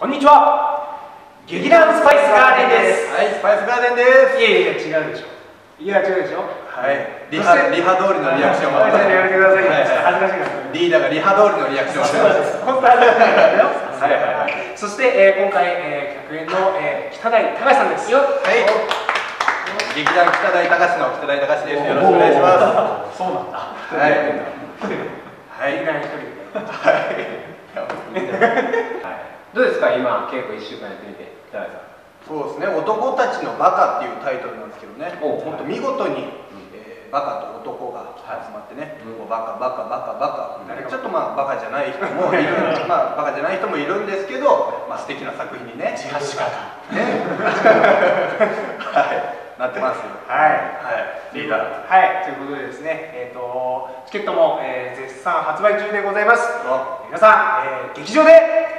こんにちは劇団スパイスガーデンですはい、スパイスガーデンです。いやいや違うでしょいや違うでしょはい、リハリハ通りのリアクションはいはいやめてくださいはいリーダーがリハ通りのリアクションをしてます。本当はいはいはいはいそして、えー今回、えー、客演の、えー、北台隆さんですよはい。劇団北大隆の北大隆です。よろしくお願いします。そうなんだはい。はい。一人ではい。どうですか？今稽古1週間やってみて北谷さん。そうですね、男たちのバカっていうタイトルなんですけどね、本当見事に、えーバカと男が集まってね、うん。もうバカバカバカバカ、ちょっとまあバカじゃない人もいる、まあバカじゃない人もいるんですけど、まあ素敵な作品にね、確かね、はい、なってますよ。はい。はい、リーダー。はい、ということでですね、えー、とチケットも、えー絶賛発売中でございます。あ皆さん、えー劇場で